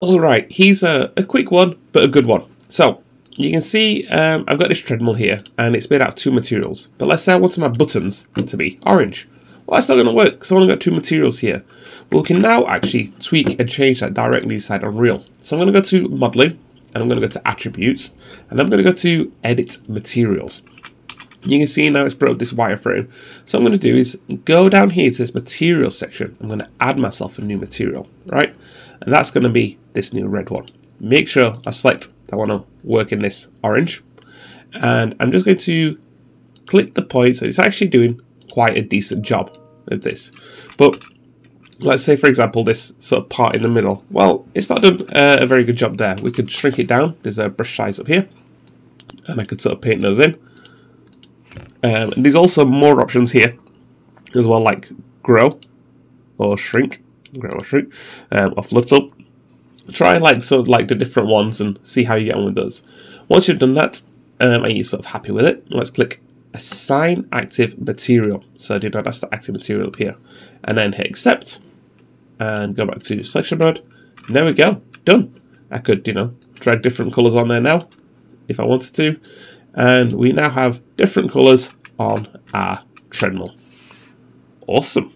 Alright, here's a, a quick one, but a good one. So, you can see um, I've got this treadmill here, and it's made out of two materials. But let's say I wanted my buttons to be orange. Well, that's not going to work, because I've only got two materials here. But we can now actually tweak and change that directly inside Unreal. So I'm going to go to Modeling, and I'm going to go to Attributes, and I'm going to go to Edit Materials. You can see now it's broke this wireframe. So I'm going to do is go down here to this material section. I'm going to add myself a new material, right? And that's going to be this new red one. Make sure I select I want to work in this orange. And I'm just going to click the points. It's actually doing quite a decent job of this. But let's say, for example, this sort of part in the middle. Well, it's not done uh, a very good job there. We could shrink it down. There's a brush size up here. And I could sort of paint those in. Um, there's also more options here as well, like grow or shrink, grow or shrink, um, or lift up. Try like sort of like the different ones and see how you get on with those. Once you've done that, um, and you're sort of happy with it, let's click assign active material. So do that, that's the active material up here. And then hit accept and go back to selection mode. There we go, done. I could, you know, drag different colors on there now if I wanted to and we now have different colours on our treadmill. Awesome.